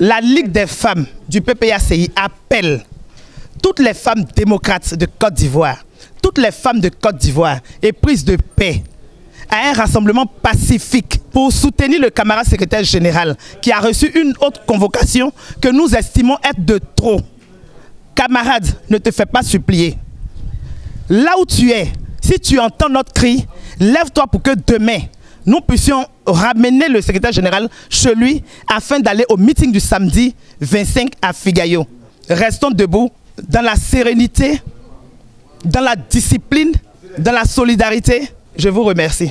la Ligue des femmes du PPACI appelle toutes les femmes démocrates de Côte d'Ivoire, toutes les femmes de Côte d'Ivoire et prises de paix à un rassemblement pacifique pour soutenir le camarade secrétaire général qui a reçu une autre convocation que nous estimons être de trop. Camarade, ne te fais pas supplier. Là où tu es, si tu entends notre cri, lève-toi pour que demain, nous puissions ramener le secrétaire général chez lui afin d'aller au meeting du samedi 25 à Figayo. Restons debout dans la sérénité, dans la discipline, dans la solidarité. Je vous remercie.